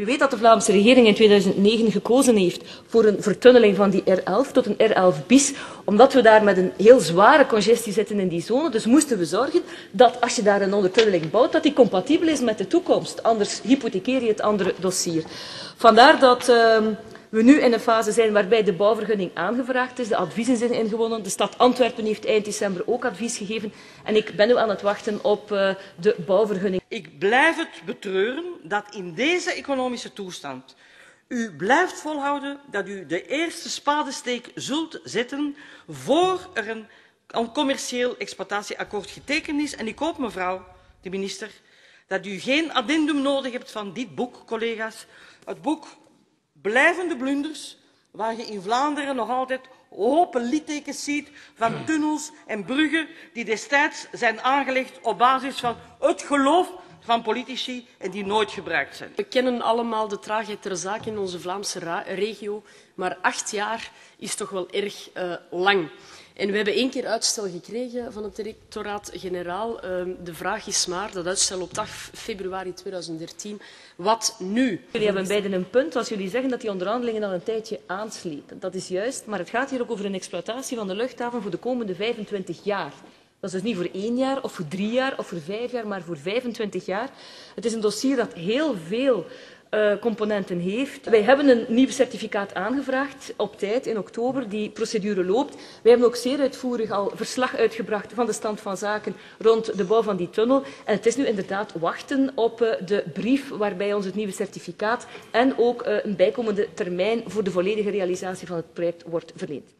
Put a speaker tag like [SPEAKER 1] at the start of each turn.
[SPEAKER 1] U weet dat de Vlaamse regering in 2009 gekozen heeft voor een vertunneling van die R11 tot een R11 bis, omdat we daar met een heel zware congestie zitten in die zone. Dus moesten we zorgen dat als je daar een ondertunneling bouwt, dat die compatibel is met de toekomst. Anders hypothekeer je het andere dossier. Vandaar dat uh, we nu in een fase zijn waarbij de bouwvergunning aangevraagd is, de adviezen zijn ingewonnen. De stad Antwerpen heeft eind december ook advies gegeven en ik ben nu aan het wachten op uh, de bouwvergunning.
[SPEAKER 2] Ik blijf het betreuren dat in deze economische toestand u blijft volhouden dat u de eerste spadesteek zult zetten voor er een, een commercieel exploitatieakkoord getekend is. En ik hoop, mevrouw de minister, dat u geen addendum nodig hebt van dit boek, collega's. Het boek Blijvende blunders, waar je in Vlaanderen nog altijd hopen littekens ziet van tunnels en bruggen die destijds zijn aangelegd op basis van het geloof van politici en die nooit gebruikt zijn.
[SPEAKER 3] We kennen allemaal de traagheid ter zaak in onze Vlaamse regio, maar acht jaar is toch wel erg uh, lang. En we hebben één keer uitstel gekregen van het directoraat-generaal. Uh, de vraag is maar, dat uitstel op 8 februari 2013, wat nu?
[SPEAKER 1] Jullie hebben beiden een punt als jullie zeggen dat die onderhandelingen al een tijdje aanslepen. Dat is juist, maar het gaat hier ook over een exploitatie van de luchthaven voor de komende 25 jaar. Dat is dus niet voor één jaar of voor drie jaar of voor vijf jaar, maar voor 25 jaar. Het is een dossier dat heel veel uh, componenten heeft. Wij hebben een nieuw certificaat aangevraagd op tijd in oktober. Die procedure loopt. Wij hebben ook zeer uitvoerig al verslag uitgebracht van de stand van zaken rond de bouw van die tunnel. En het is nu inderdaad wachten op uh, de brief waarbij ons het nieuwe certificaat en ook uh, een bijkomende termijn voor de volledige realisatie van het project wordt verleend.